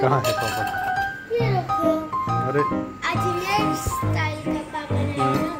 कहाँ है पापा? अरे। आज स्टाइल का पापा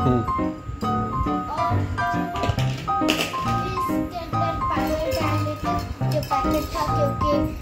हम्म। और जो पैकेट था क्योंकि